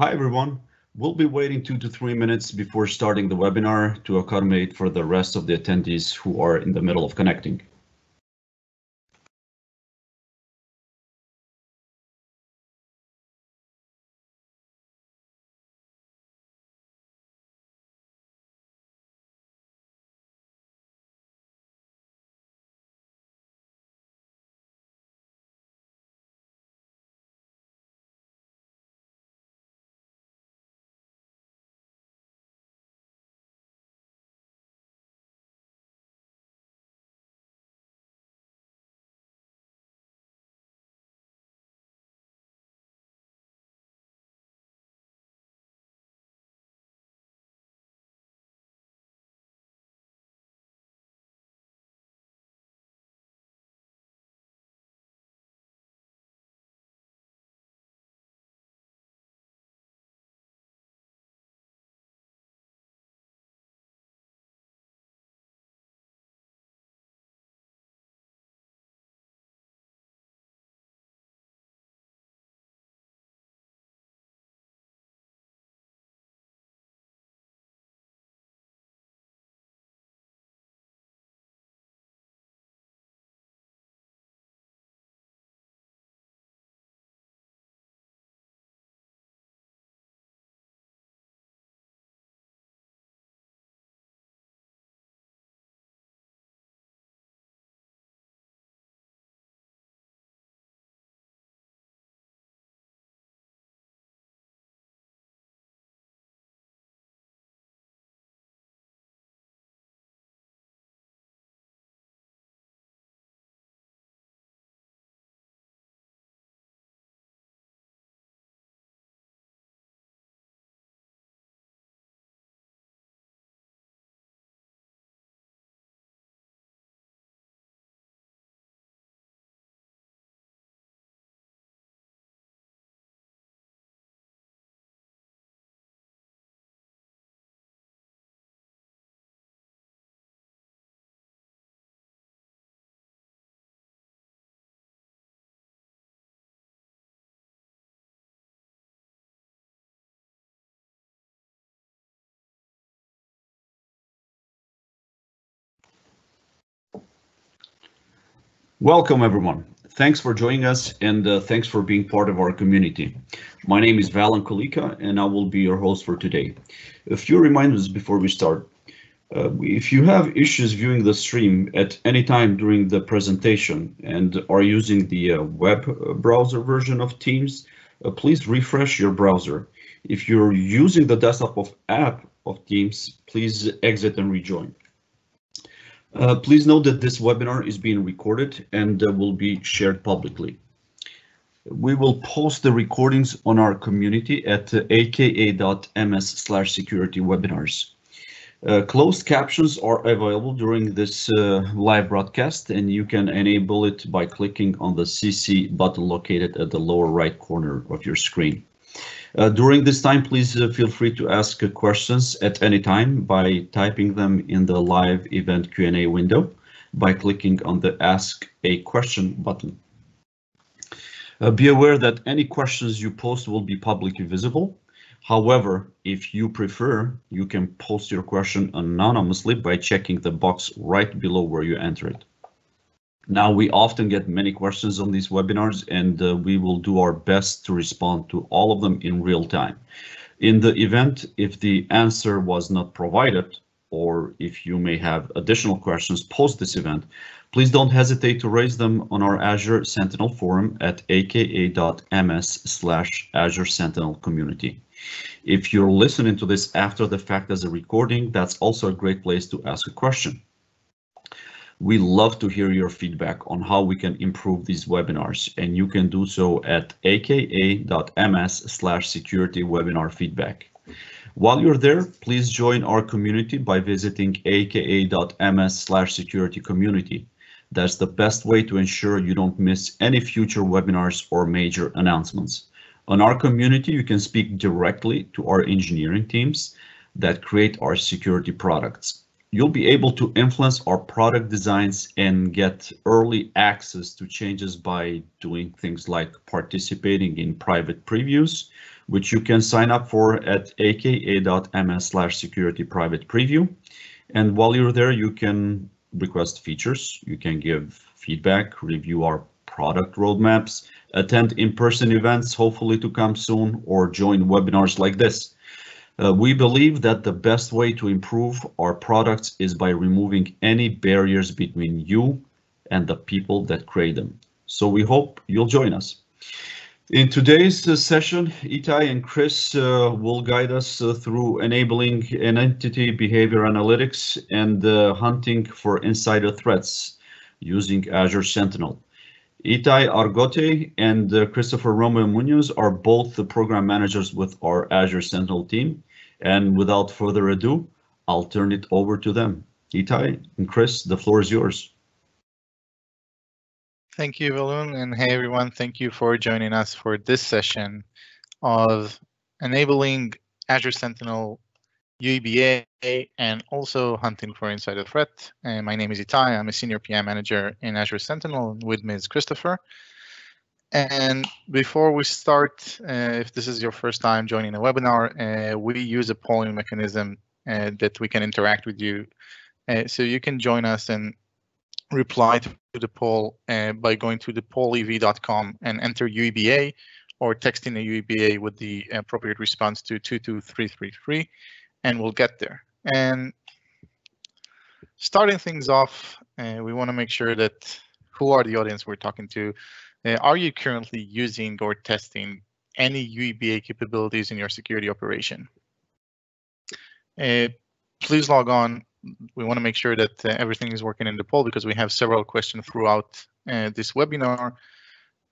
Hi everyone. We'll be waiting two to three minutes before starting the webinar to accommodate for the rest of the attendees who are in the middle of connecting. Welcome everyone. Thanks for joining us and uh, thanks for being part of our community. My name is Valen Kolika and I will be your host for today. A few reminders before we start. Uh, if you have issues viewing the stream at any time during the presentation and are using the uh, web browser version of Teams, uh, please refresh your browser. If you're using the desktop of app of Teams, please exit and rejoin. Uh, please note that this webinar is being recorded and uh, will be shared publicly. We will post the recordings on our community at uh, aka.ms slash security webinars. Uh, closed captions are available during this uh, live broadcast and you can enable it by clicking on the CC button located at the lower right corner of your screen. Uh, during this time, please uh, feel free to ask uh, questions at any time by typing them in the live event Q&A window by clicking on the Ask a Question button. Uh, be aware that any questions you post will be publicly visible. However, if you prefer, you can post your question anonymously by checking the box right below where you enter it. Now, we often get many questions on these webinars and uh, we will do our best to respond to all of them in real time. In the event, if the answer was not provided, or if you may have additional questions post this event, please don't hesitate to raise them on our Azure Sentinel forum at aka.ms slash Azure Sentinel community. If you're listening to this after the fact as a recording, that's also a great place to ask a question. We love to hear your feedback on how we can improve these webinars, and you can do so at aka.ms slash security webinar feedback. While you're there, please join our community by visiting aka.ms slash security community. That's the best way to ensure you don't miss any future webinars or major announcements. On our community, you can speak directly to our engineering teams that create our security products. You'll be able to influence our product designs and get early access to changes by doing things like participating in private previews, which you can sign up for at aka.ms slash security private preview. And while you're there, you can request features, you can give feedback, review our product roadmaps, attend in-person events, hopefully to come soon, or join webinars like this. Uh, we believe that the best way to improve our products is by removing any barriers between you and the people that create them. So we hope you'll join us. In today's uh, session, Itai and Chris uh, will guide us uh, through enabling an entity behavior analytics and uh, hunting for insider threats using Azure Sentinel. Itai Argoety and uh, Christopher Romeo Munoz are both the program managers with our Azure Sentinel team. And without further ado, I'll turn it over to them. Itai and Chris, the floor is yours. Thank you, Valun, and hey everyone, thank you for joining us for this session of enabling Azure Sentinel UEBA and also hunting for insider threat. And my name is Itai, I'm a senior PM manager in Azure Sentinel with Ms. Christopher. And before we start, uh, if this is your first time joining a webinar, uh, we use a polling mechanism uh, that we can interact with you. Uh, so you can join us and reply to the poll uh, by going to the pollev.com and enter UEBA or texting a UEBA with the appropriate response to 22333 and we'll get there. And starting things off, uh, we want to make sure that who are the audience we're talking to? Uh, are you currently using or testing any UEBA capabilities in your security operation? Uh, please log on we want to make sure that uh, everything is working in the poll because we have several questions throughout this webinar.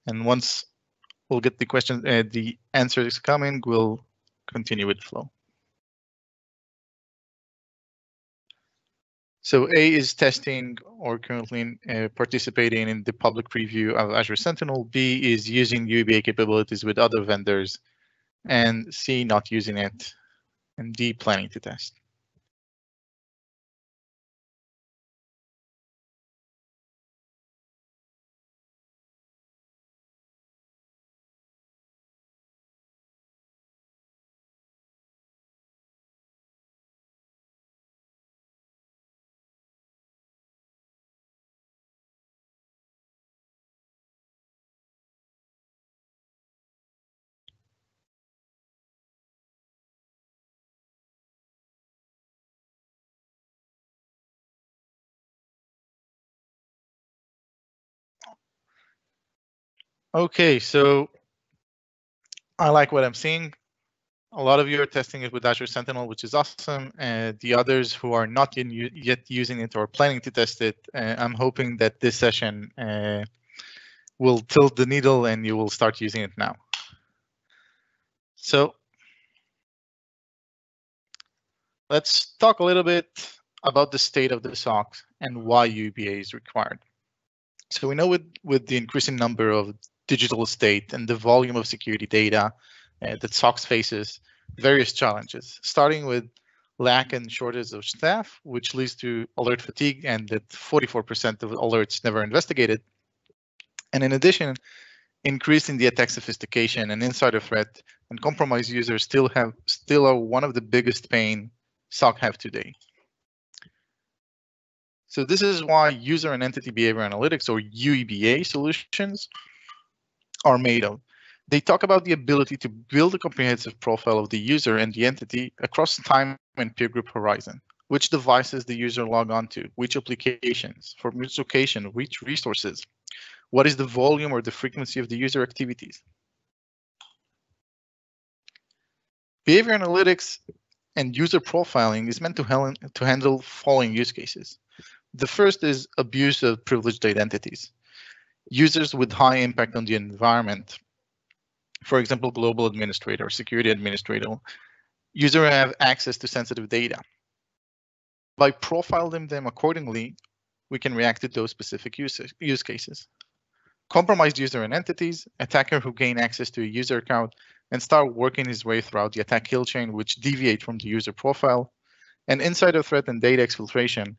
And once we'll get the questions, uh, the answers coming, we'll continue with flow. So A is testing or currently uh, participating in the public preview of Azure Sentinel. B is using UBA capabilities with other vendors. And C, not using it. And D, planning to test. Okay, so I like what I'm seeing. A lot of you are testing it with Azure Sentinel, which is awesome. And the others who are not yet using it or planning to test it, uh, I'm hoping that this session uh, will tilt the needle and you will start using it now. So let's talk a little bit about the state of the SOC and why UBA is required. So we know with, with the increasing number of digital state and the volume of security data uh, that SOCs faces various challenges, starting with lack and shortage of staff, which leads to alert fatigue and that 44% of alerts never investigated. And in addition, increasing the attack sophistication and insider threat and compromised users still have still are one of the biggest pain SOC have today. So this is why user and entity behavior analytics or UEBA solutions are made of. They talk about the ability to build a comprehensive profile of the user and the entity across time and peer group horizon. Which devices the user log on to, which applications, for which location, which resources, what is the volume or the frequency of the user activities. Behavior analytics and user profiling is meant to, to handle following use cases. The first is abuse of privileged identities users with high impact on the environment, for example, global administrator, security administrator, user have access to sensitive data. By profiling them accordingly, we can react to those specific use, cases. Compromised user and entities, attacker who gain access to a user account and start working his way throughout the attack kill chain, which deviate from the user profile, and insider threat and data exfiltration,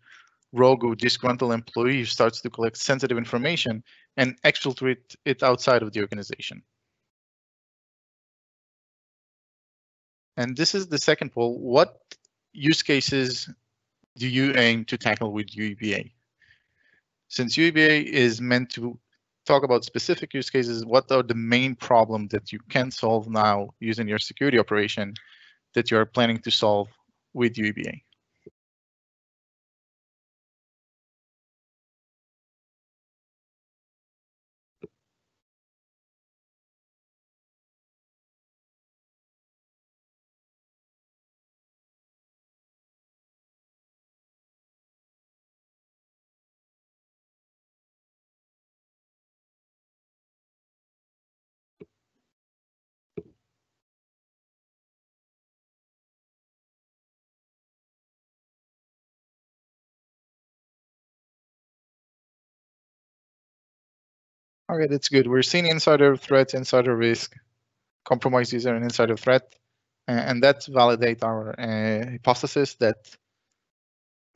rogue or disgruntled employee who starts to collect sensitive information and exfiltrate it outside of the organization. And this is the second poll. What use cases do you aim to tackle with UEBA? Since UEBA is meant to talk about specific use cases, what are the main problems that you can solve now using your security operation that you are planning to solve with UEBA? Okay, that's good. We're seeing insider threats, insider risk, compromised user, and insider threat, and that validate our uh, hypothesis that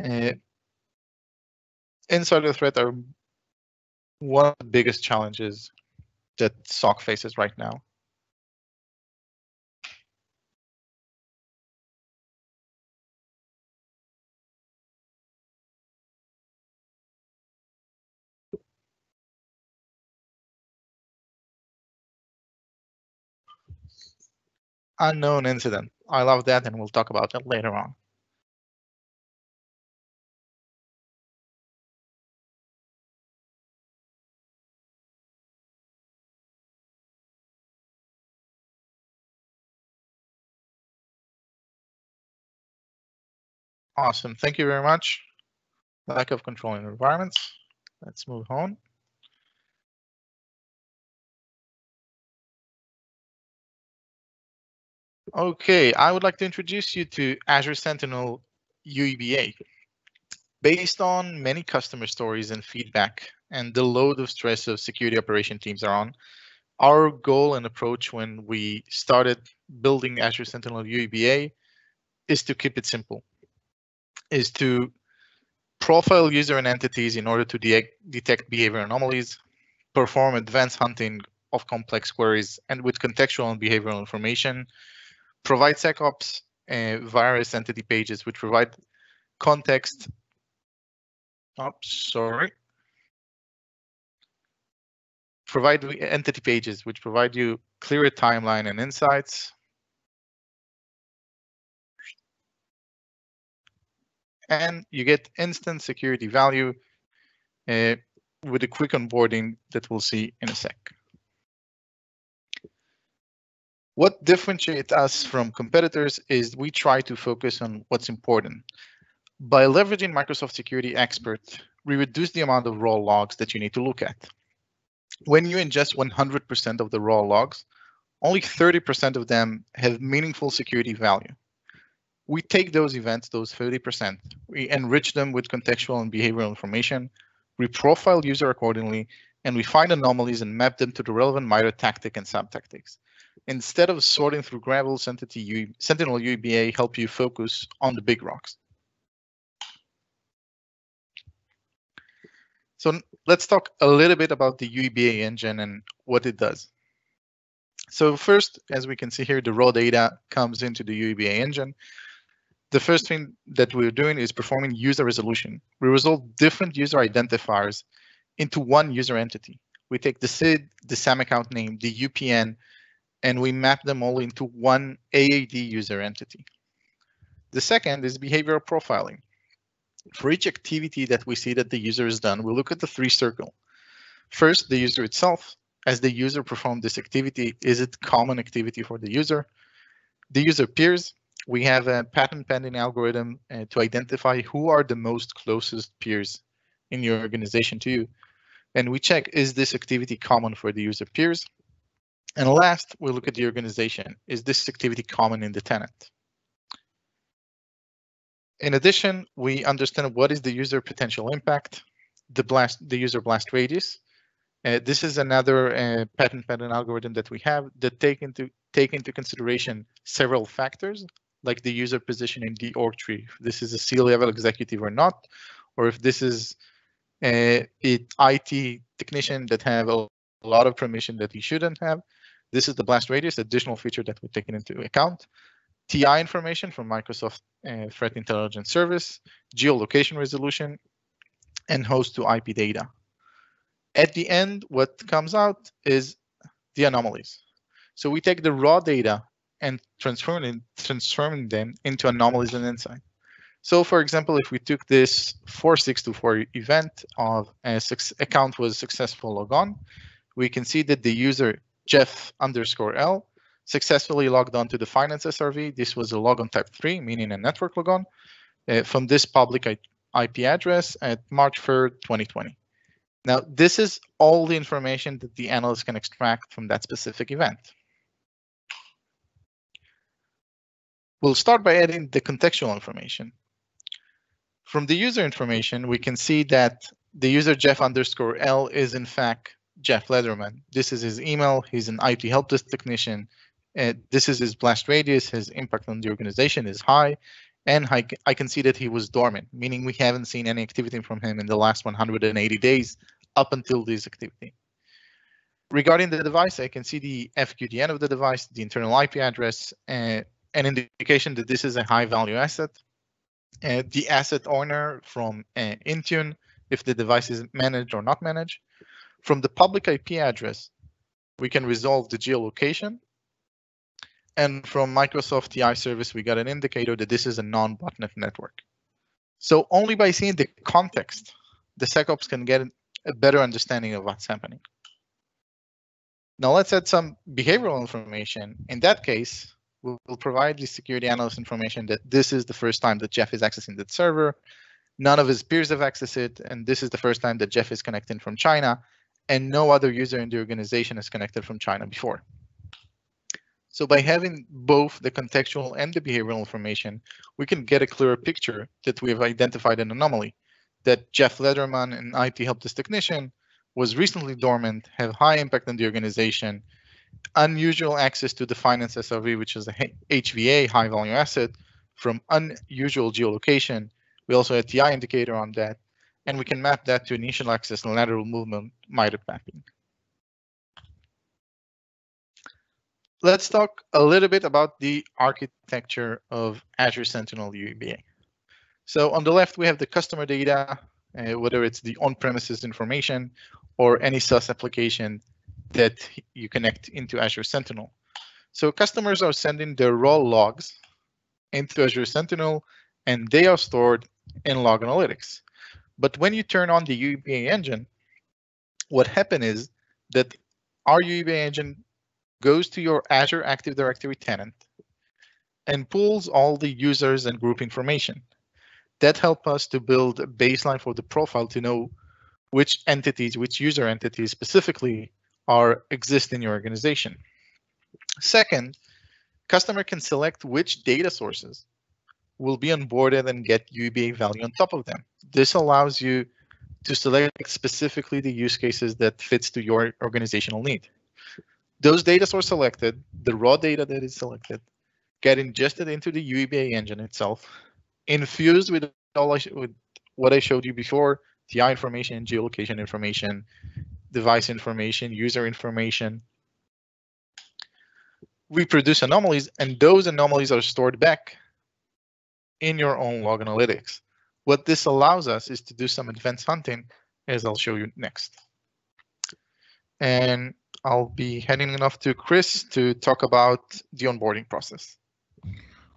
uh, insider threat are one of the biggest challenges that SOC faces right now. Unknown incident. I love that, and we'll talk about that later on. Awesome. Thank you very much. Lack of controlling environments. Let's move on. Okay, I would like to introduce you to Azure Sentinel UEBA. Based on many customer stories and feedback and the load of stress of security operation teams are on, our goal and approach when we started building Azure Sentinel UEBA is to keep it simple, is to profile user and entities in order to de detect behavior anomalies, perform advanced hunting of complex queries and with contextual and behavioral information, provide SecOps uh, virus entity pages, which provide context. Oh, sorry. Provide entity pages, which provide you clearer timeline and insights. And you get instant security value uh, with a quick onboarding that we'll see in a sec. What differentiates us from competitors is we try to focus on what's important. By leveraging Microsoft Security Expert, we reduce the amount of raw logs that you need to look at. When you ingest 100% of the raw logs, only 30% of them have meaningful security value. We take those events, those 30%, we enrich them with contextual and behavioral information, we profile user accordingly, and we find anomalies and map them to the relevant MITRE tactic and sub-tactics instead of sorting through Entity Sentinel UEBA help you focus on the big rocks. So let's talk a little bit about the UEBA engine and what it does. So first, as we can see here, the raw data comes into the UEBA engine. The first thing that we're doing is performing user resolution. We resolve different user identifiers into one user entity. We take the SID, the SAM account name, the UPN, and we map them all into one AAD user entity. The second is behavioral profiling. For each activity that we see that the user has done, we look at the three circle. First, the user itself. As the user performed this activity, is it common activity for the user? The user peers, we have a patent pending algorithm uh, to identify who are the most closest peers in your organization to you. And we check, is this activity common for the user peers? And last, we look at the organization. Is this activity common in the tenant? In addition, we understand what is the user potential impact, the blast, the user blast radius. Uh, this is another uh, patent pattern algorithm that we have that take into take into consideration several factors like the user position in the org tree, if this is a C-level executive or not, or if this is a, a IT technician that have a lot of permission that he shouldn't have. This is the blast radius, additional feature that we're taking into account. TI information from Microsoft uh, Threat Intelligence Service, geolocation resolution, and host to IP data. At the end, what comes out is the anomalies. So we take the raw data and transform it, transforming them into anomalies and insight. So for example, if we took this 4624 event of a account was successful logon, we can see that the user Jeff underscore L successfully logged on to the finance SRV. This was a logon type 3, meaning a network logon, uh, from this public IP address at March 3rd, 2020. Now, this is all the information that the analyst can extract from that specific event. We'll start by adding the contextual information. From the user information, we can see that the user Jeff underscore L is in fact Jeff Lederman. This is his email. He's an IT help desk technician. Uh, this is his blast radius. His impact on the organization is high. And I, I can see that he was dormant, meaning we haven't seen any activity from him in the last 180 days up until this activity. Regarding the device, I can see the FQDN of the device, the internal IP address, uh, an indication that this is a high value asset. Uh, the asset owner from uh, Intune, if the device is managed or not managed. From the public IP address, we can resolve the geolocation and from Microsoft TI service, we got an indicator that this is a non-botnet network. So only by seeing the context, the SecOps can get a better understanding of what's happening. Now let's add some behavioral information. In that case, we'll provide the security analyst information that this is the first time that Jeff is accessing the server. None of his peers have accessed it, and this is the first time that Jeff is connecting from China, and no other user in the organization is connected from China before. So by having both the contextual and the behavioral information, we can get a clearer picture that we have identified an anomaly, that Jeff Lederman, an IT help desk technician, was recently dormant, have high impact on the organization, unusual access to the finance SRV, which is a HVA, high value asset, from unusual geolocation. We also had TI indicator on that, and we can map that to initial access and lateral movement MITRE mapping. let's talk a little bit about the architecture of Azure Sentinel UEBA. So on the left, we have the customer data, uh, whether it's the on-premises information or any SaaS application that you connect into Azure Sentinel. So customers are sending their raw logs into Azure Sentinel, and they are stored in Log Analytics. But when you turn on the UEBA engine, what happened is that our UEBA engine goes to your Azure Active Directory tenant and pulls all the users and group information. That helps us to build a baseline for the profile to know which entities, which user entities specifically are exist in your organization. Second, customer can select which data sources will be onboarded and get UEBA value on top of them. This allows you to select specifically the use cases that fits to your organizational need those data are selected, the raw data that is selected, get ingested into the UEBA engine itself, infused with all I with what I showed you before, TI information, geolocation information, device information, user information. We produce anomalies, and those anomalies are stored back in your own log analytics. What this allows us is to do some advanced hunting, as I'll show you next. And I'll be handing it off to Chris to talk about the onboarding process.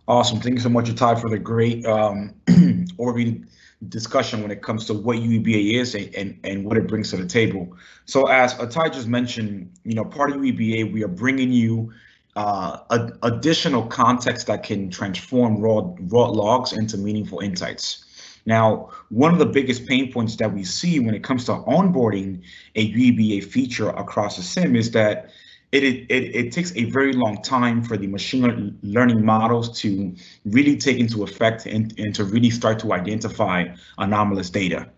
Awesome. Thank you so much, Itai, for the great um, overview discussion when it comes to what UEBA is and, and, what it brings to the table. So as Itai just mentioned, you know, part of UEBA, we are bringing you uh, additional context that can transform raw, raw logs into meaningful insights. Now, one of the biggest pain points that we see when it comes to onboarding a UEBA feature across a SIEM is that it, it, it, takes a very long time for the machine learning models to really take into effect and, and to really start to identify anomalous data.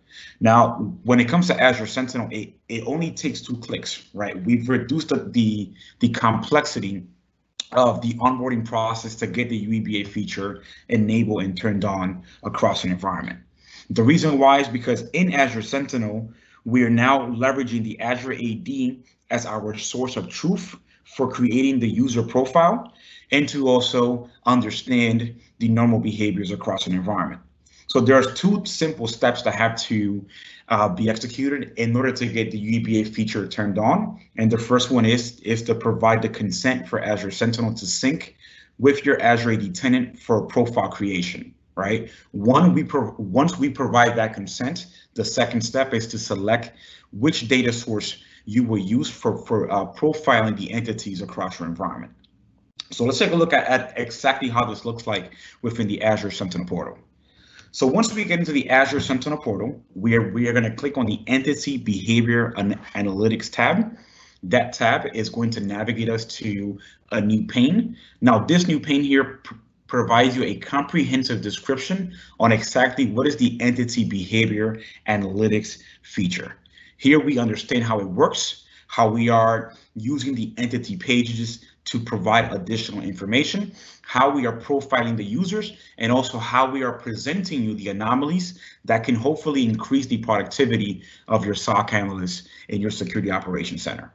Now, when it comes to Azure Sentinel, it, it only takes two clicks, right? We've reduced the, the, the complexity of the onboarding process to get the UEBA feature enabled and turned on across an environment. The reason why is because in Azure Sentinel, we are now leveraging the Azure AD as our source of truth for creating the user profile and to also understand the normal behaviors across an environment. So there's two simple steps that have to uh, be executed in order to get the UEBA feature turned on. And the first one is, is to provide the consent for Azure Sentinel to sync with your Azure AD tenant for profile creation, right? One, we once we provide that consent, the second step is to select which data source you will use for, for uh, profiling the entities across your environment. So let's take a look at, at exactly how this looks like within the Azure Sentinel portal. So once we get into the Azure Sentinel portal, we are, we are going to click on the Entity Behavior and Analytics tab. That tab is going to navigate us to a new pane. Now, this new pane here provides you a comprehensive description on exactly what is the Entity Behavior Analytics feature. Here we understand how it works, how we are using the entity pages to provide additional information, how we are profiling the users, and also how we are presenting you the anomalies that can hopefully increase the productivity of your SOC analysts in your security operations center.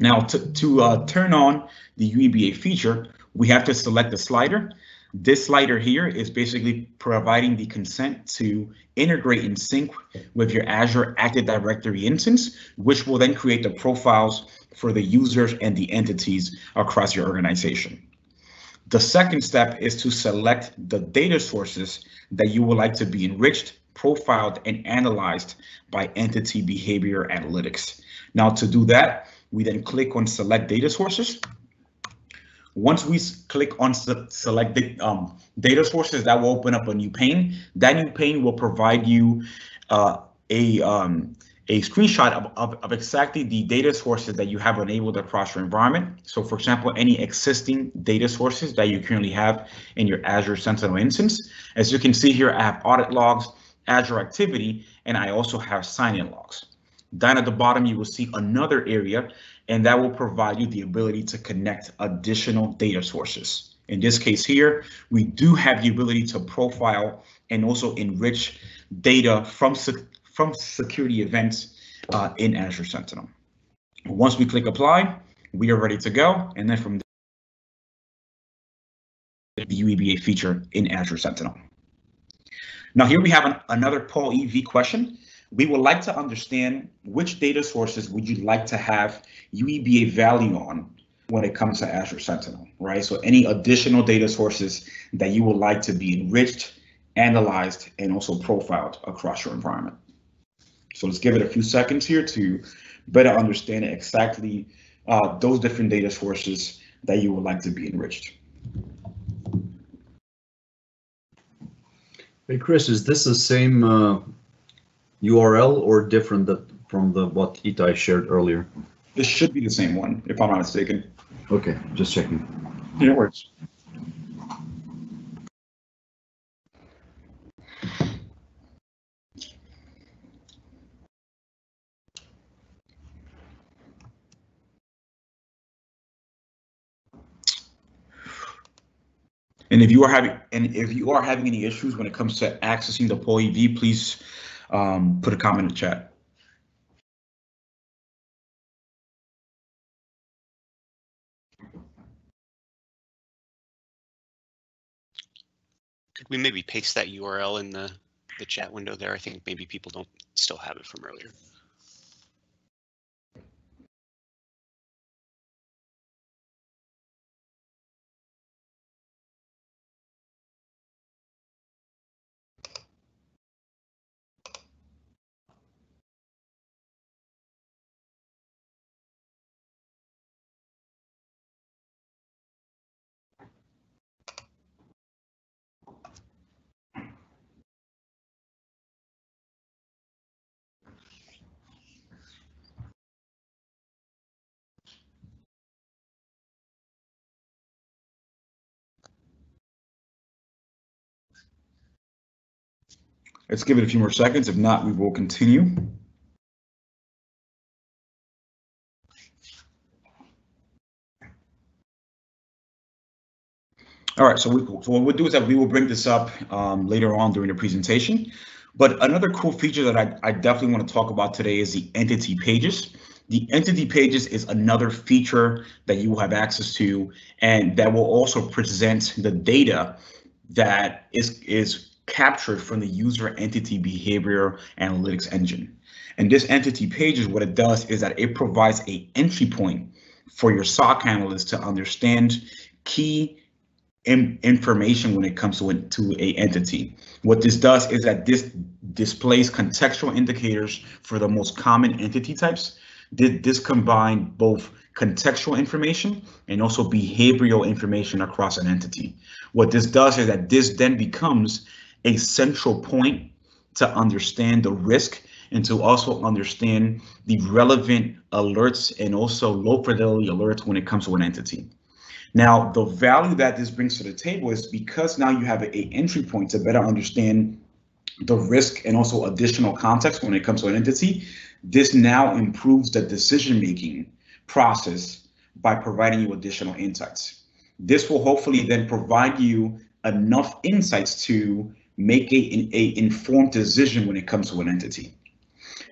Now, to, to uh, turn on the UEBA feature, we have to select the slider. This slider here is basically providing the consent to integrate and sync with your Azure Active Directory instance, which will then create the profiles for the users and the entities across your organization. The second step is to select the data sources that you would like to be enriched, profiled, and analyzed by Entity Behavior Analytics. Now to do that, we then click on Select Data Sources. Once we click on select um, data sources, that will open up a new pane. That new pane will provide you uh, a um, a screenshot of, of, of, exactly the data sources that you have enabled across your environment. So for example, any existing data sources that you currently have in your Azure Sentinel instance. As you can see here, I have audit logs, Azure activity, and I also have sign-in logs. Down at the bottom, you will see another area and that will provide you the ability to connect additional data sources. In this case here, we do have the ability to profile and also enrich data from, from security events uh, in Azure Sentinel. Once we click apply, we are ready to go. And then from the UEBA feature in Azure Sentinel. Now here we have an, another Poll EV question. We would like to understand which data sources would you like to have UEBA value on when it comes to Azure Sentinel, right? So any additional data sources that you would like to be enriched, analyzed, and also profiled across your environment. So let's give it a few seconds here to better understand exactly uh, those different data sources that you would like to be enriched. Hey Chris, is this the same uh, URL or different that from the what Itai shared earlier? This should be the same one, if I'm not mistaken. Okay, just checking. Yeah, it works. And if you are having and if you are having any issues when it comes to accessing the poll EV, please um, put a comment in the chat. Could we maybe paste that URL in the, the chat window there? I think maybe people don't still have it from earlier. Let's give it a few more seconds. If not, we will continue. All right, so, we, so what we'll do is that we will bring this up um, later on during the presentation. But another cool feature that I, I definitely want to talk about today is the entity pages. The entity pages is another feature that you will have access to, and that will also present the data that is, is captured from the user entity behavior analytics engine. And this entity pages, what it does is that it provides a entry point for your SOC analyst to understand key information when it comes to, to a entity. What this does is that this displays contextual indicators for the most common entity types. Did this combine both contextual information and also behavioral information across an entity. What this does is that this then becomes a central point to understand the risk and to also understand the relevant alerts and also low fidelity alerts when it comes to an entity. Now, the value that this brings to the table is because now you have a, entry point to better understand the risk and also additional context when it comes to an entity. This now improves the decision making process by providing you additional insights. This will hopefully then provide you enough insights to make a, a informed decision when it comes to an entity.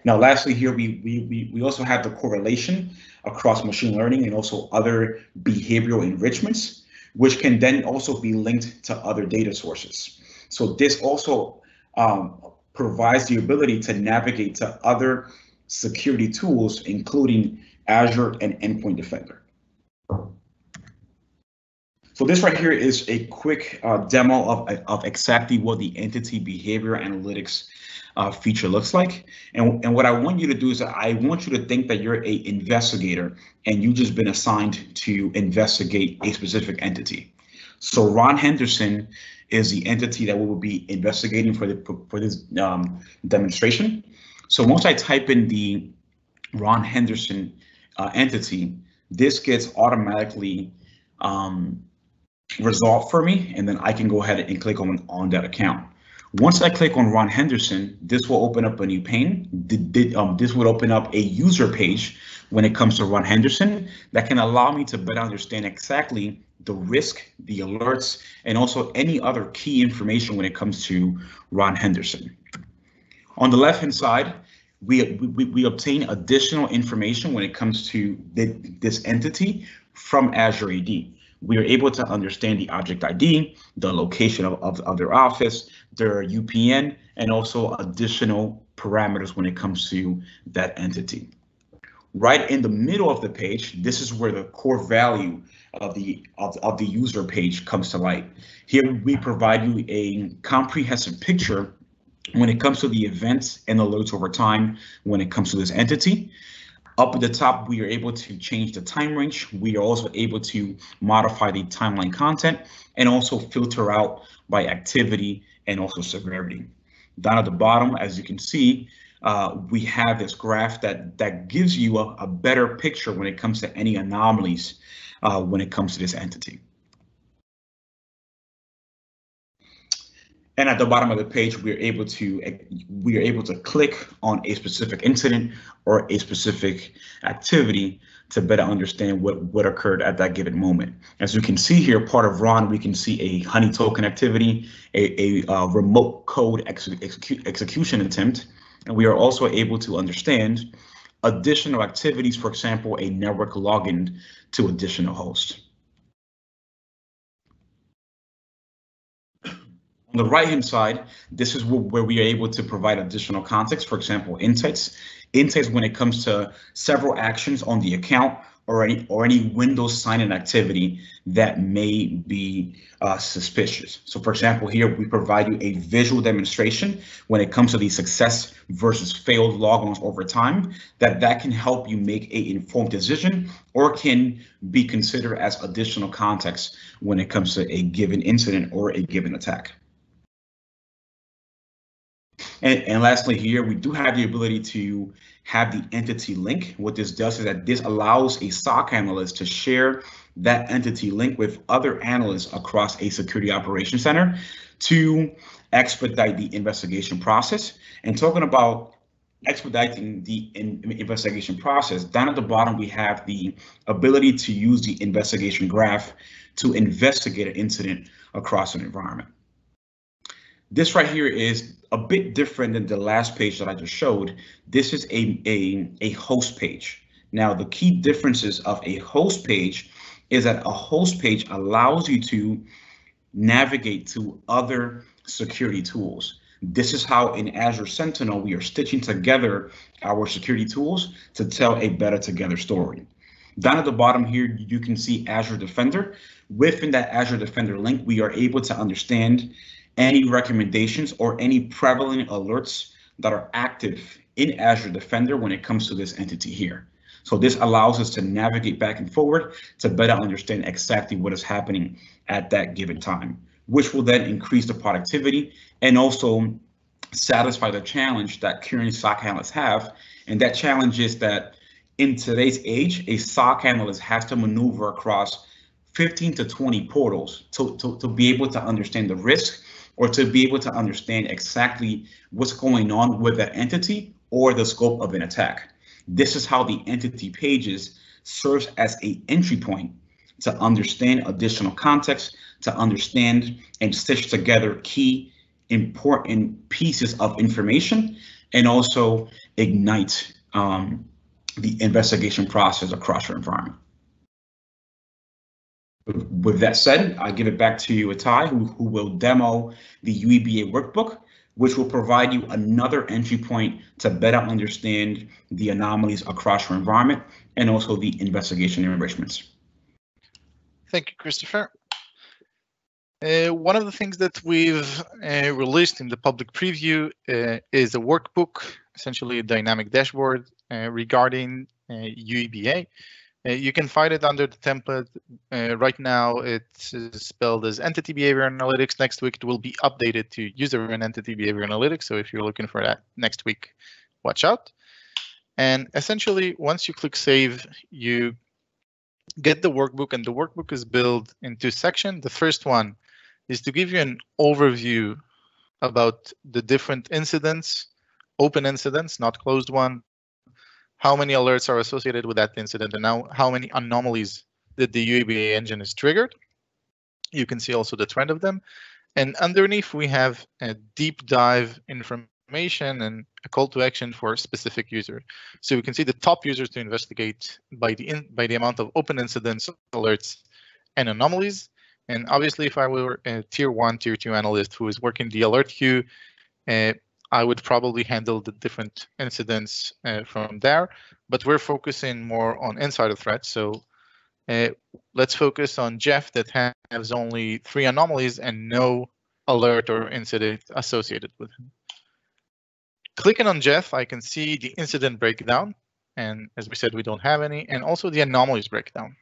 Now, lastly, here we, we, we also have the correlation across machine learning and also other behavioral enrichments, which can then also be linked to other data sources. So this also um, provides the ability to navigate to other security tools, including Azure and Endpoint Defender. So this right here is a quick uh, demo of, of exactly what the entity behavior analytics uh, feature looks like. And, and what I want you to do is I want you to think that you're a investigator and you've just been assigned to investigate a specific entity. So Ron Henderson is the entity that we will be investigating for the for this um, demonstration. So once I type in the Ron Henderson uh, entity, this gets automatically um, resolved for me, and then I can go ahead and click on, on that account. Once I click on Ron Henderson, this will open up a new pane. Um, this would open up a user page when it comes to Ron Henderson that can allow me to better understand exactly the risk, the alerts, and also any other key information when it comes to Ron Henderson. On the left hand side, we, we, we obtain additional information when it comes to this entity from Azure AD we are able to understand the object ID, the location of, of, of, their office, their UPN, and also additional parameters when it comes to that entity. Right in the middle of the page, this is where the core value of the of, of the user page comes to light. Here we provide you a comprehensive picture when it comes to the events and alerts over time when it comes to this entity. Up at the top, we are able to change the time range. We are also able to modify the timeline content and also filter out by activity and also severity. Down at the bottom, as you can see, uh, we have this graph that, that gives you a, a, better picture when it comes to any anomalies uh, when it comes to this entity. And at the bottom of the page, we're able to we are able to click on a specific incident or a specific activity to better understand what what occurred at that given moment. As you can see here, part of Ron, we can see a honey token activity, a, a uh, remote code ex execu execution attempt, and we are also able to understand additional activities, for example, a network login to additional hosts. On the right hand side, this is where we are able to provide additional context, for example, insights. Insights when it comes to several actions on the account or any or any Windows sign-in activity that may be uh, suspicious. So for example, here we provide you a visual demonstration when it comes to the success versus failed logons over time, that that can help you make a informed decision or can be considered as additional context when it comes to a given incident or a given attack. And, and lastly here, we do have the ability to have the entity link. What this does is that this allows a SOC analyst to share that entity link with other analysts across a security operations center to expedite the investigation process. And talking about expediting the in, investigation process. Down at the bottom, we have the ability to use the investigation graph to investigate an incident across an environment. This right here is a bit different than the last page that I just showed. This is a, a, a host page. Now, the key differences of a host page is that a host page allows you to navigate to other security tools. This is how in Azure Sentinel, we are stitching together our security tools to tell a better together story. Down at the bottom here, you can see Azure Defender. Within that Azure Defender link, we are able to understand any recommendations or any prevalent alerts that are active in Azure Defender when it comes to this entity here. So this allows us to navigate back and forward to better understand exactly what is happening at that given time, which will then increase the productivity and also satisfy the challenge that current SOC analysts have. And that challenge is that in today's age, a SOC analyst has to maneuver across 15 to 20 portals to, to, to be able to understand the risk or to be able to understand exactly what's going on with that entity or the scope of an attack. This is how the entity pages serves as a entry point to understand additional context, to understand and stitch together key important pieces of information, and also ignite um, the investigation process across your environment. With that said, I give it back to you, Itai, who, who will demo the UEBA workbook, which will provide you another entry point to better understand the anomalies across your environment and also the investigation enrichments. Thank you, Christopher. Uh, one of the things that we've uh, released in the public preview uh, is a workbook, essentially a dynamic dashboard uh, regarding UEBA. Uh, you can find it under the template. Uh, right now, it's spelled as Entity Behavior Analytics. Next week, it will be updated to User and Entity Behavior Analytics. So if you're looking for that next week, watch out. And essentially, once you click Save, you get the workbook, and the workbook is built in two sections. The first one is to give you an overview about the different incidents, open incidents, not closed one, how many alerts are associated with that incident and now how many anomalies that the UEBA engine is triggered. You can see also the trend of them. And underneath we have a deep dive information and a call to action for a specific user. So we can see the top users to investigate by the in, by the amount of open incidents, alerts, and anomalies. And obviously, if I were a tier one, tier two analyst who is working the alert queue, uh, I would probably handle the different incidents uh, from there, but we're focusing more on insider threats. So uh, let's focus on Jeff that has only three anomalies and no alert or incident associated with him. Clicking on Jeff, I can see the incident breakdown. And as we said, we don't have any, and also the anomalies breakdown.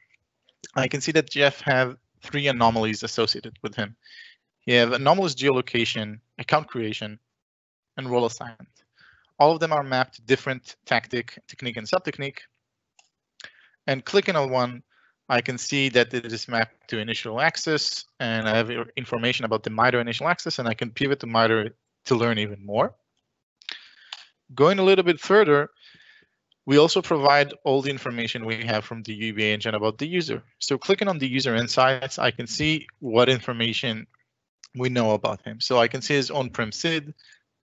I can see that Jeff have three anomalies associated with him. You have anomalous geolocation, account creation, and role assignment. All of them are mapped to different tactic, technique, and subtechnique. And clicking on one, I can see that it is mapped to initial access, and I have information about the MITRE initial access, and I can pivot to MITRE to learn even more. Going a little bit further, we also provide all the information we have from the UEBA engine about the user. So clicking on the user insights, I can see what information we know about him. So I can see his on-prem SID,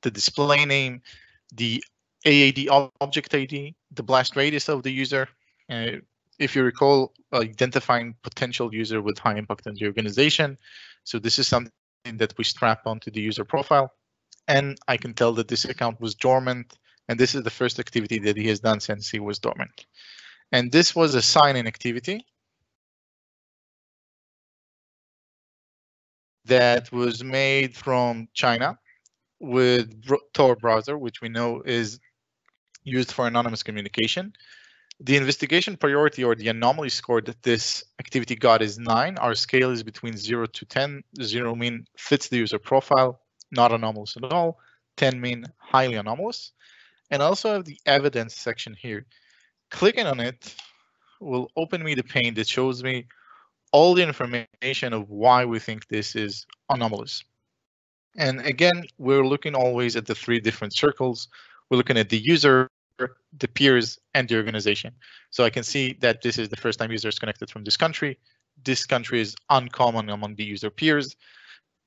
the display name, the AAD object ID, the blast radius of the user. Uh, if you recall, identifying potential user with high impact on the organization. So this is something that we strap onto the user profile. And I can tell that this account was dormant. And this is the first activity that he has done since he was dormant. And this was a sign-in activity that was made from China with Tor browser, which we know is used for anonymous communication. The investigation priority or the anomaly score that this activity got is 9. Our scale is between 0 to 10. 0 mean fits the user profile, not anomalous at all. 10 mean highly anomalous. And I also have the evidence section here. Clicking on it will open me the pane that shows me all the information of why we think this is anomalous. And again, we're looking always at the three different circles. we're looking at the user, the peers, and the organization. So I can see that this is the first time user is connected from this country. This country is uncommon among the user peers.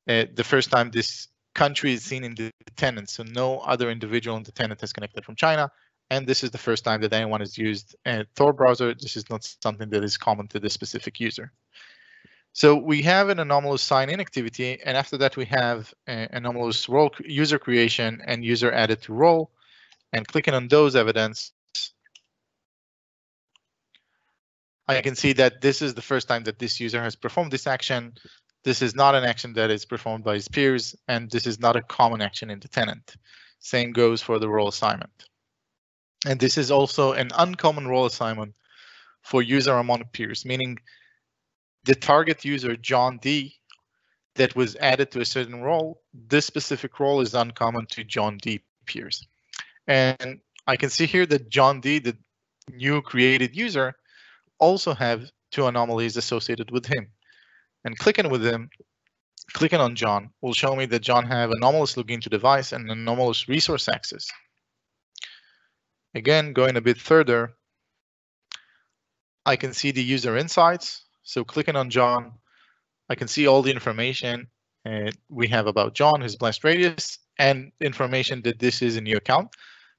Uh, the first time this country is seen in the tenant, so no other individual in the tenant has connected from China. And this is the first time that anyone has used a Tor browser. This is not something that is common to this specific user. So we have an anomalous sign-in activity, and after that we have anomalous role user creation and user added to role. And clicking on those evidence, I can see that this is the first time that this user has performed this action. This is not an action that is performed by his peers, and this is not a common action in the tenant. Same goes for the role assignment. And this is also an uncommon role assignment for user among peers, meaning the target user, John D, that was added to a certain role, this specific role is uncommon to John D peers. And I can see here that John D, the new created user, also have two anomalies associated with him. And clicking with him, clicking on John will show me that John have anomalous login to device and anomalous resource access. Again, going a bit further, I can see the user insights so clicking on John, I can see all the information uh, we have about John, his blast radius, and information that this is a new account.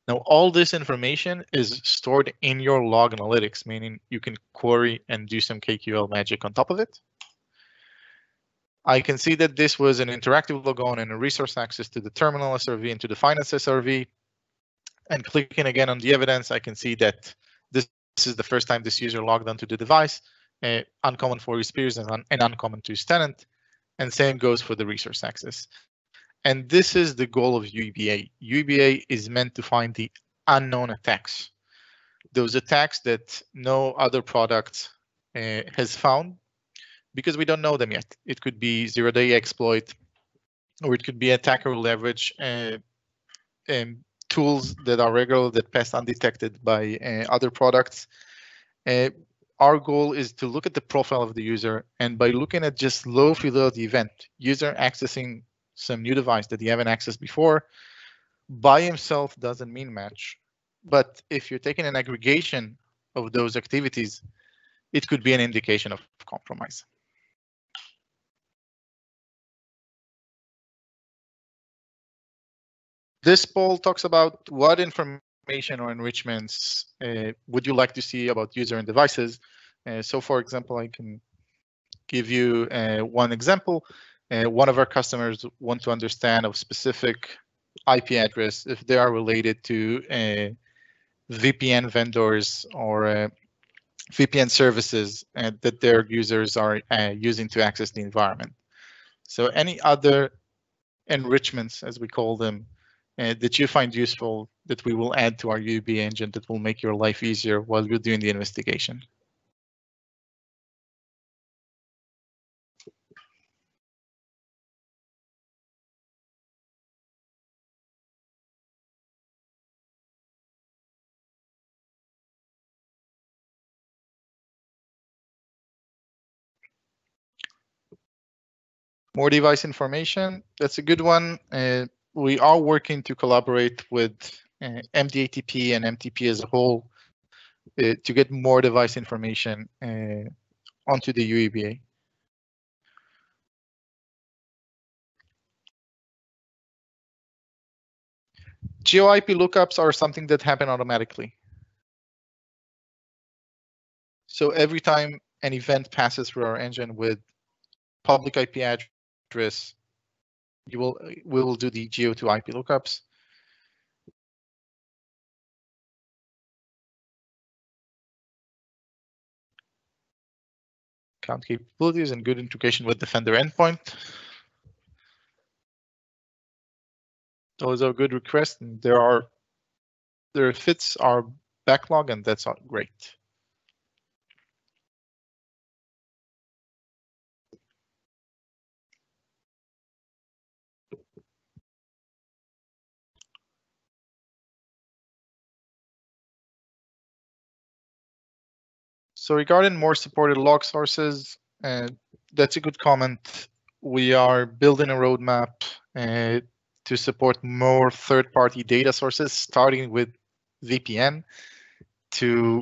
Now, all this information is stored in your log analytics, meaning you can query and do some KQL magic on top of it. I can see that this was an interactive logon and a resource access to the terminal SRV and to the finance SRV. And clicking again on the evidence, I can see that this, this is the first time this user logged onto the device uh, uncommon for his peers and, un and uncommon to his tenant. And same goes for the resource access. And this is the goal of UEBA. UEBA is meant to find the unknown attacks. Those attacks that no other product uh, has found because we don't know them yet. It could be zero-day exploit, or it could be attacker leverage uh, um, tools that are regular that pass undetected by uh, other products. Uh, our goal is to look at the profile of the user and by looking at just low fidelity event, user accessing some new device that you haven't accessed before, by himself doesn't mean match. But if you're taking an aggregation of those activities, it could be an indication of compromise. This poll talks about what information information or enrichments uh, would you like to see about user and devices? Uh, so for example, I can give you uh, one example. Uh, one of our customers want to understand of specific IP address if they are related to uh, VPN vendors or uh, VPN services that their users are using to access the environment. So any other enrichments, as we call them, uh, that you find useful that we will add to our UEBA engine that will make your life easier while you're doing the investigation. More device information, that's a good one. Uh, we are working to collaborate with uh, MDATP and MTP as a whole uh, to get more device information uh, onto the UEBA. GeoIP lookups are something that happen automatically. So every time an event passes through our engine with public IP address you will we will do the geo to IP lookups. Count capabilities and good integration with Defender endpoint. Those are good requests, and there are there fits our backlog, and that's great. So regarding more supported log sources, uh, that's a good comment. We are building a roadmap uh, to support more third-party data sources, starting with VPN to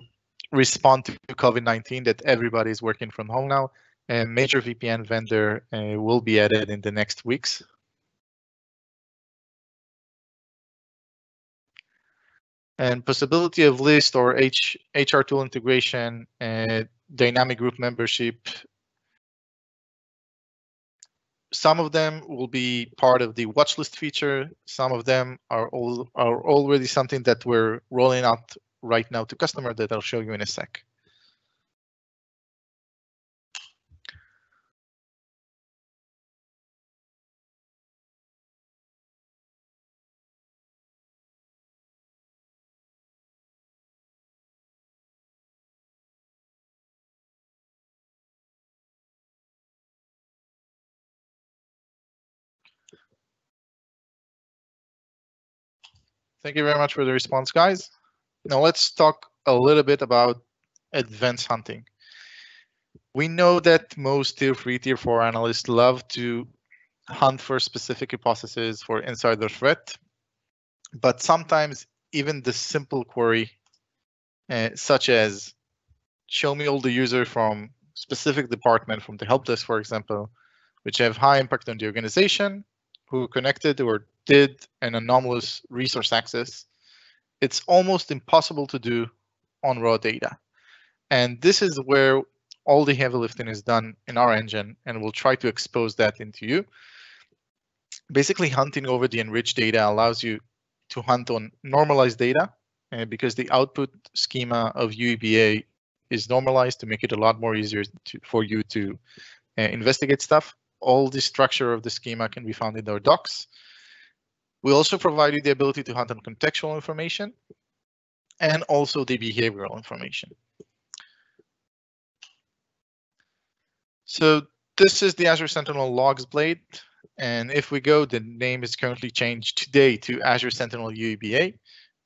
respond to COVID-19 that everybody is working from home now. A major VPN vendor uh, will be added in the next weeks. And possibility of list or H, HR tool integration, uh, dynamic group membership. Some of them will be part of the watch list feature. Some of them are all are already something that we're rolling out right now to customer that I'll show you in a sec. Thank you very much for the response, guys. Now let's talk a little bit about advanced hunting. We know that most tier three, tier four analysts love to hunt for specific hypotheses for insider threat, but sometimes even the simple query, uh, such as show me all the user from specific department from the help desk, for example, which have high impact on the organization, who connected or did an anomalous resource access, it's almost impossible to do on raw data. And this is where all the heavy lifting is done in our engine, and we'll try to expose that into you. Basically, hunting over the enriched data allows you to hunt on normalized data uh, because the output schema of UEBA is normalized to make it a lot more easier to, for you to uh, investigate stuff. All the structure of the schema can be found in our docs. We also provide you the ability to hunt on contextual information and also the behavioral information. So this is the Azure Sentinel logs blade. And if we go, the name is currently changed today to Azure Sentinel UEBA.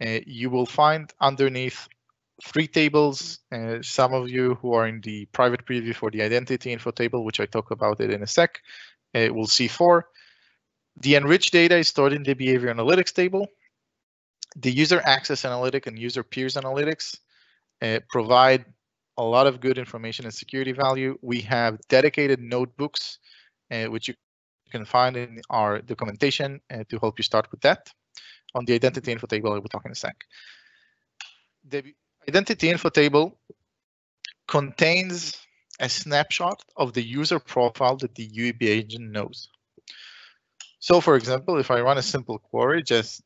Uh, you will find underneath three tables. Uh, some of you who are in the private preview for the identity info table, which I talk about it in a sec, uh, will see four. The enriched data is stored in the behavior analytics table. The user access analytic and user peers analytics uh, provide a lot of good information and security value. We have dedicated notebooks, uh, which you can find in our documentation uh, to help you start with that. On the identity info table, I will talk in a sec. Identity info table contains a snapshot of the user profile that the UEBA engine knows. So for example, if I run a simple query, just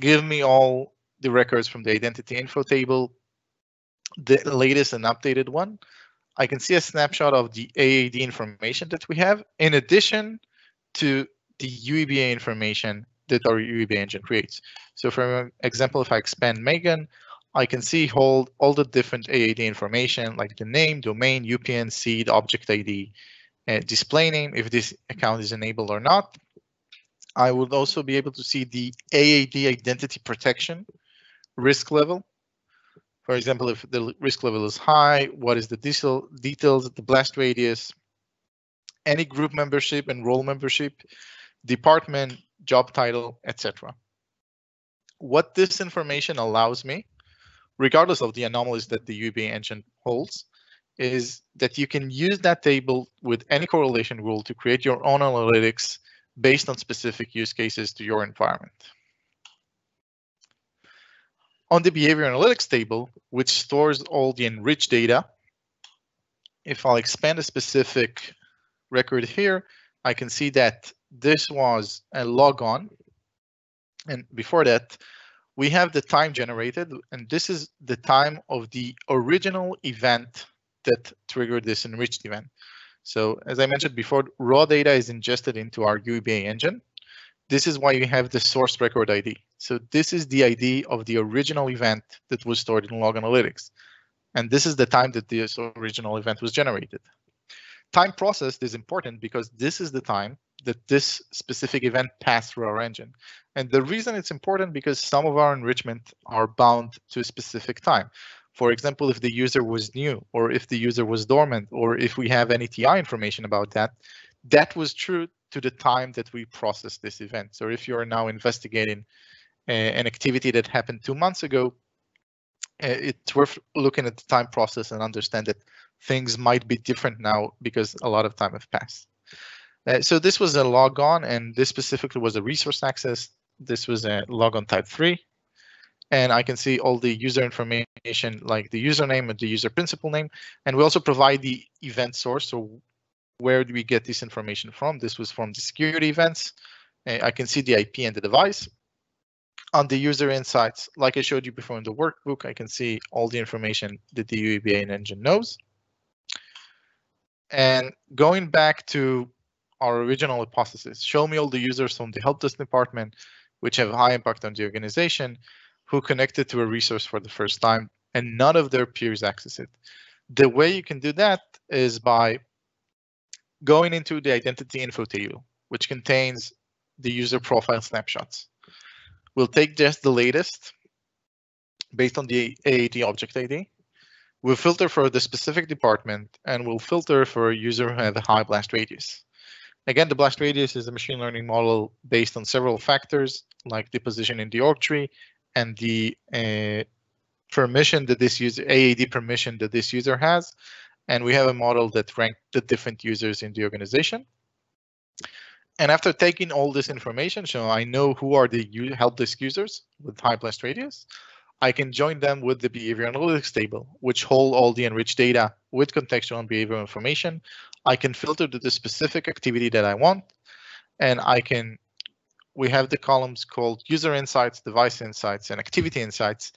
give me all the records from the identity info table, the latest and updated one, I can see a snapshot of the AAD information that we have, in addition to the UEBA information that our UEBA engine creates. So for example, if I expand Megan, I can see hold all the different AAD information like the name, domain, UPN, SID, object ID, uh, display name, if this account is enabled or not, I would also be able to see the AAD identity protection risk level. For example, if the risk level is high, what is the detail, details, the blast radius, any group membership and role membership, department, job title, etc. What this information allows me, regardless of the anomalies that the UEBA engine holds, is that you can use that table with any correlation rule to create your own analytics based on specific use cases to your environment. On the behavior analytics table, which stores all the enriched data, if I'll expand a specific record here, I can see that this was a log on. And before that, we have the time generated, and this is the time of the original event that triggered this enriched event. So as I mentioned before, raw data is ingested into our UEBA engine. This is why you have the source record ID. So this is the ID of the original event that was stored in log analytics. And this is the time that this original event was generated. Time processed is important because this is the time that this specific event passed through our engine. And the reason it's important because some of our enrichment are bound to a specific time. For example, if the user was new or if the user was dormant or if we have any TI information about that, that was true to the time that we process this event. So if you are now investigating uh, an activity that happened two months ago, uh, it's worth looking at the time process and understand that things might be different now because a lot of time have passed. Uh, so this was a logon, and this specifically was a resource access. This was a logon type three, and I can see all the user information like the username and the user principal name, and we also provide the event source. So where do we get this information from? This was from the security events. Uh, I can see the IP and the device. On the user insights, like I showed you before in the workbook, I can see all the information that the UEBA engine knows. And going back to our original hypothesis, show me all the users from the help desk department, which have high impact on the organization, who connected to a resource for the first time, and none of their peers access it. The way you can do that is by going into the identity info table, which contains the user profile snapshots. We'll take just the latest based on the AAD object ID. We'll filter for the specific department and we'll filter for a user who has a high blast radius. Again, the blast radius is a machine learning model based on several factors like the position in the org tree and the uh, permission that this user, AAD permission that this user has. And we have a model that ranked the different users in the organization. And after taking all this information, so I know who are the help desk users with high blast radius, I can join them with the behavior analytics table, which hold all the enriched data with contextual and behavioral information. I can filter to the specific activity that I want, and I can, we have the columns called user insights, device insights, and activity insights,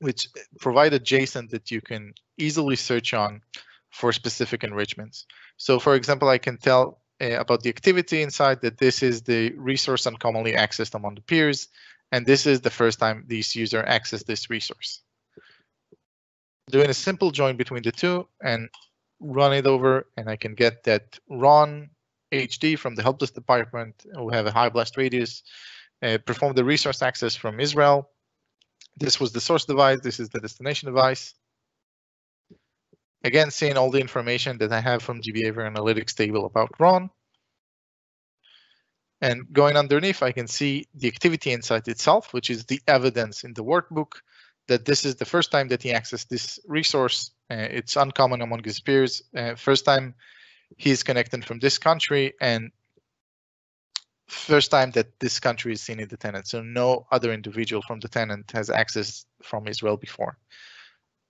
which provide a JSON that you can easily search on for specific enrichments. So for example, I can tell uh, about the activity inside that this is the resource uncommonly accessed among the peers, and this is the first time this user accessed this resource. Doing a simple join between the two and run it over, and I can get that Ron HD from the help desk department who have a high blast radius, uh, perform the resource access from Israel. This was the source device, this is the destination device. Again, seeing all the information that I have from behavior analytics table about Ron. And going underneath, I can see the activity insight itself, which is the evidence in the workbook that this is the first time that he accessed this resource. Uh, it's uncommon among his peers. Uh, first time he's connected from this country and first time that this country is seen in the tenant. So no other individual from the tenant has access from Israel before.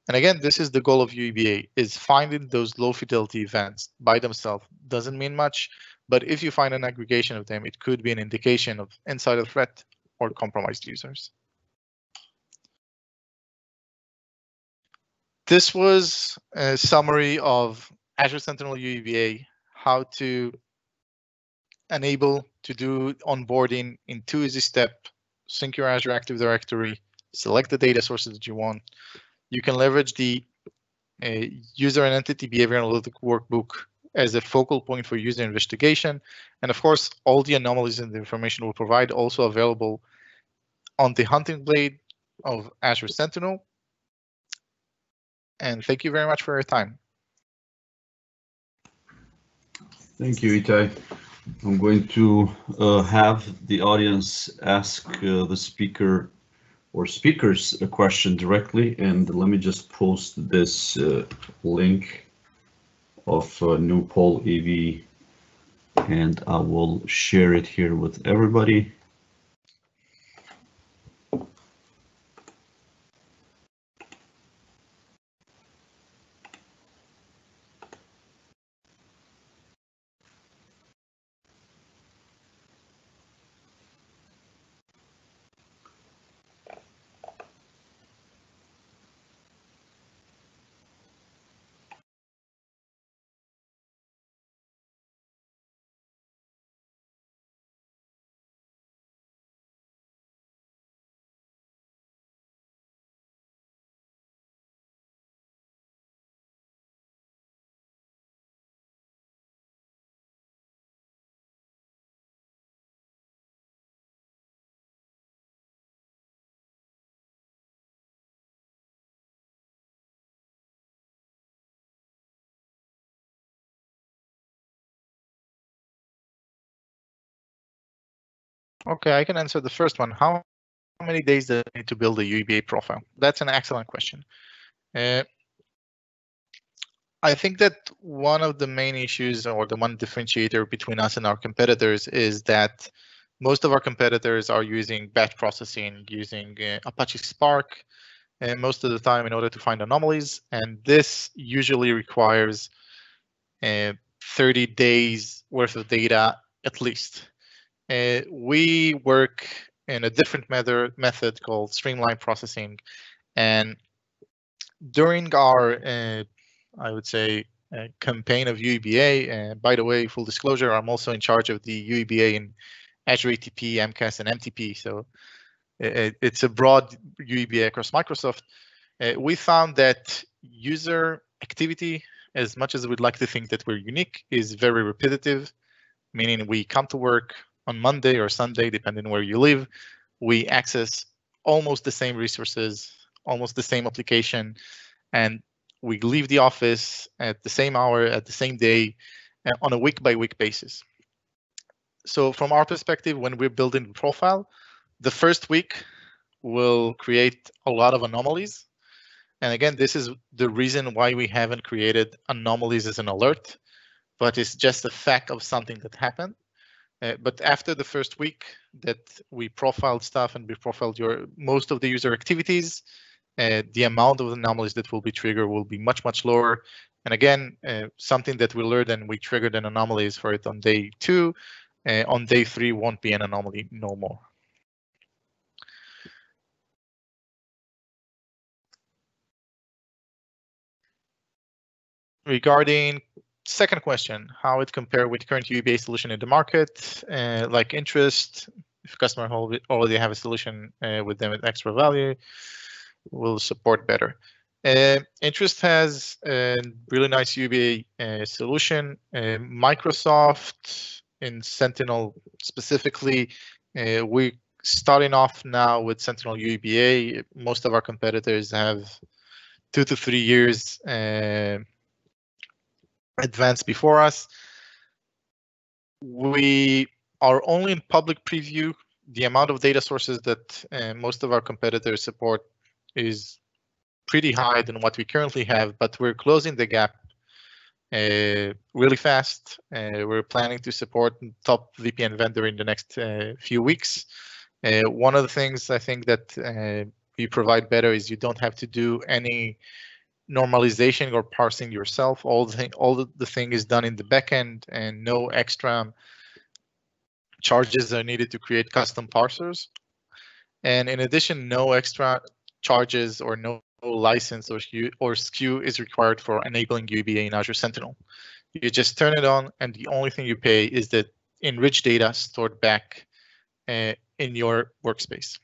And again, this is the goal of UEBA is finding those low fidelity events by themselves. Doesn't mean much, but if you find an aggregation of them, it could be an indication of insider threat or compromised users. This was a summary of Azure Sentinel UEBA, how to enable to do onboarding in two easy steps, sync your Azure Active Directory, select the data sources that you want, you can leverage the uh, user and entity behavior analytic workbook as a focal point for user investigation. And of course, all the anomalies and the information we'll provide also available on the hunting blade of Azure Sentinel. And thank you very much for your time. Thank you, Itai. I'm going to uh, have the audience ask uh, the speaker or speakers a question directly. And let me just post this uh, link of uh, new Poll EV and I will share it here with everybody. Okay, I can answer the first one. How many days do I need to build a UEBA profile? That's an excellent question. Uh, I think that one of the main issues or the one differentiator between us and our competitors is that most of our competitors are using batch processing, using uh, Apache Spark, and most of the time in order to find anomalies. And this usually requires uh, 30 days worth of data at least. Uh, we work in a different method, method called streamline processing. And during our uh, I would say, uh, campaign of UEBA. And by the way, full disclosure, I'm also in charge of the UEBA in Azure ATP, MCAS, and MTP. So it, it's a broad UEBA across Microsoft. Uh, we found that user activity, as much as we'd like to think that we're unique, is very repetitive, meaning we come to work on Monday or Sunday, depending where you live. We access almost the same resources, almost the same application, and we leave the office at the same hour, at the same day, uh, on a week by week basis. So from our perspective, when we're building the profile, the first week will create a lot of anomalies. And again, this is the reason why we haven't created anomalies as an alert, but it's just a fact of something that happened. Uh, but after the first week that we profiled stuff and we profiled your most of the user activities, uh, the amount of anomalies that will be triggered will be much, much lower. And again, uh, something that we learned and we triggered an anomalies for it on day two, uh, on day three won't be an anomaly no more. Regarding second question, how it compare with current UEBA solution in the market, uh, like Interset, if customer already have a solution uh, with them with extra value, will support better. Uh, Interset has a really nice UBA uh, solution. Uh, Microsoft in Sentinel specifically, uh, we're starting off now with Sentinel UBA. Most of our competitors have two to three years advanced before us. We are only in public preview. The amount of data sources that uh, most of our competitors support is pretty high than what we currently have, but we're closing the gap uh, really fast. Uh, we're planning to support top VPN vendor in the next uh, few weeks. Uh, one of the things I think that uh, we provide better is you don't have to do any normalization or parsing yourself. All the thing, all the, thing is done in the backend, and no extra charges are needed to create custom parsers. And in addition, no extra charges or no license or or SKU is required for enabling UBA in Azure Sentinel. You just turn it on, and the only thing you pay is the enriched data stored back uh, in your workspace.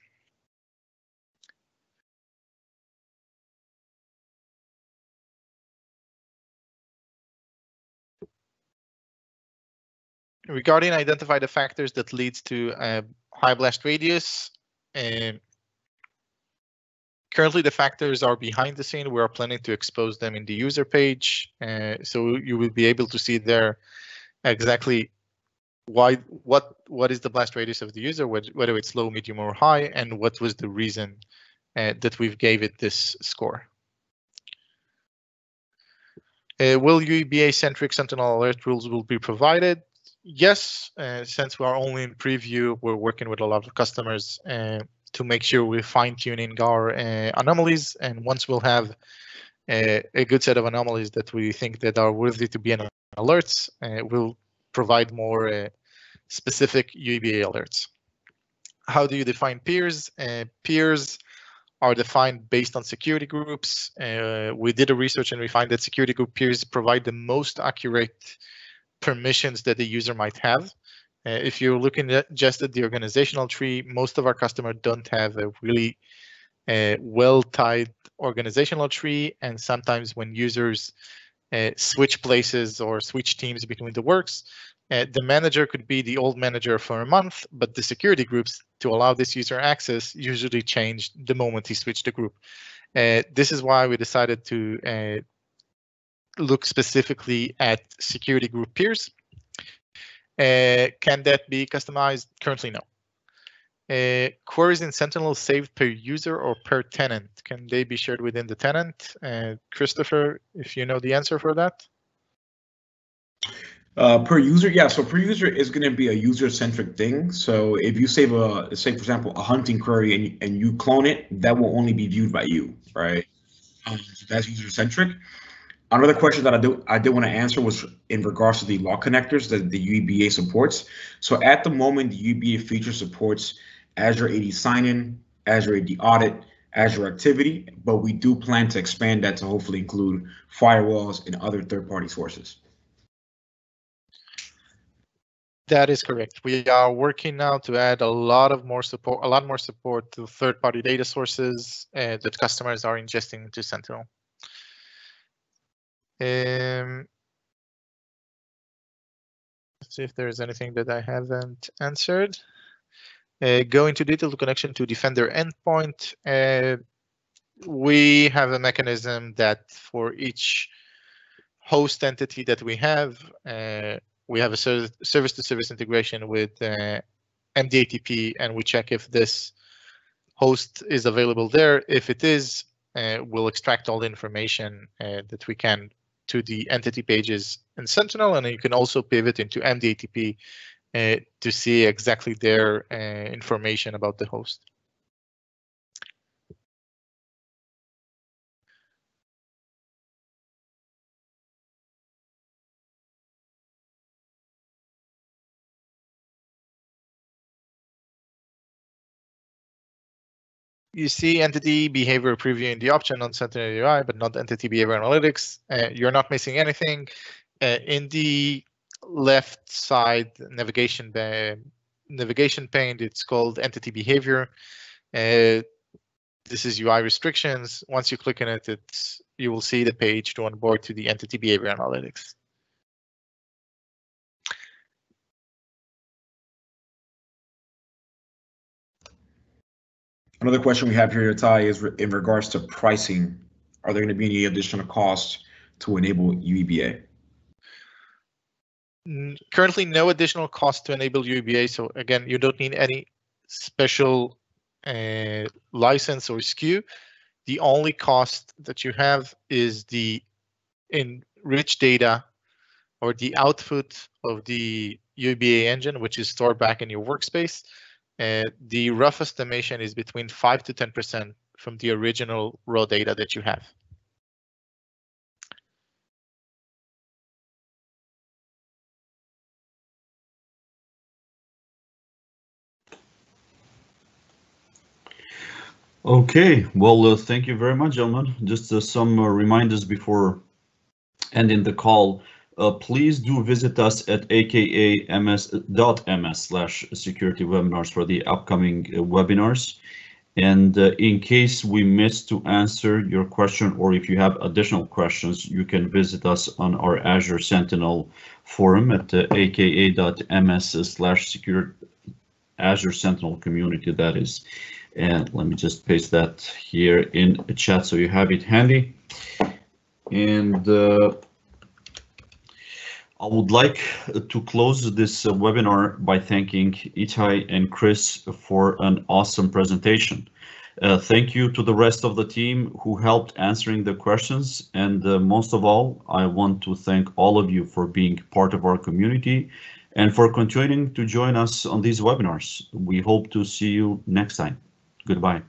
Regarding identify the factors that leads to a high blast radius, uh, Currently, the factors are behind the scene. We are planning to expose them in the user page. Uh, so you will be able to see there exactly why, what, what is the blast radius of the user, whether it's low, medium, or high, and what was the reason uh, that we've gave it this score. Uh, will UEBA-centric Sentinel alert rules will be provided? Yes, uh, since we are only in preview, we're working with a lot of customers uh, to make sure we're fine tuning our uh, anomalies. And once we'll have a, a, good set of anomalies that we think that are worthy to be an alerts, uh, we'll provide more uh, specific UEBA alerts. How do you define peers? Uh, peers are defined based on security groups. Uh, we did a research and we find that security group peers provide the most accurate permissions that the user might have. Uh, if you're looking at just at the organizational tree, most of our customers don't have a really uh, well-tied organizational tree, and sometimes when users uh, switch places or switch teams between the works, uh, the manager could be the old manager for a month, but the security groups to allow this user access usually change the moment he switched the group. Uh, this is why we decided to uh, look specifically at security group peers uh, can that be customized? Currently, no. Uh, queries in Sentinel saved per user or per tenant? Can they be shared within the tenant? Uh, Christopher, if you know the answer for that. Uh, per user, yeah. So per user is going to be a user-centric thing. So if you save a, say for example, a hunting query and and you clone it, that will only be viewed by you, right? Um, so that's user-centric. Another question that I do I did want to answer was in regards to the log connectors that the UEBA supports. So at the moment, the UEBA feature supports Azure AD Sign-In, Azure AD Audit, Azure Activity, but we do plan to expand that to hopefully include firewalls and other third-party sources. That is correct. We are working now to add a lot of more support, a lot more support to third-party data sources uh, that customers are ingesting into Sentinel. Um, see if there is anything that I haven't answered. Uh, go into detailed connection to Defender endpoint. Uh, we have a mechanism that for each host entity that we have, uh, we have a service-to-service integration with uh, MDATP, and we check if this host is available there. If it is, uh, we'll extract all the information uh, that we can to the entity pages in Sentinel, and you can also pivot into MDATP uh, to see exactly their uh, information about the host. You see entity behavior preview in the option on Sentinel UI, but not entity behavior analytics. Uh, you're not missing anything. Uh, in the left side navigation navigation pane, it's called entity behavior. Uh, this is UI restrictions. Once you click on it, it's you will see the page to onboard to the entity behavior analytics. Another question we have here, Ty, is in regards to pricing. Are there going to be any additional costs to enable UEBA? Currently, no additional cost to enable UEBA. So again, you don't need any special uh, license or SKU. The only cost that you have is the enriched data or the output of the UEBA engine, which is stored back in your workspace. Uh, the rough estimation is between 5 to 10% from the original raw data that you have. Okay, well, uh, thank you very much, gentlemen. Just uh, some uh, reminders before ending the call. Uh, please do visit us at aka.ms slash security webinars for the upcoming uh, webinars. And uh, in case we missed to answer your question, or if you have additional questions, you can visit us on our Azure Sentinel forum at uh, aka.ms slash secure Azure Sentinel community, that is. And let me just paste that here in chat so you have it handy. And uh, I would like to close this uh, webinar by thanking Itai and Chris for an awesome presentation. Uh, thank you to the rest of the team who helped answering the questions. And uh, most of all, I want to thank all of you for being part of our community and for continuing to join us on these webinars. We hope to see you next time. Goodbye.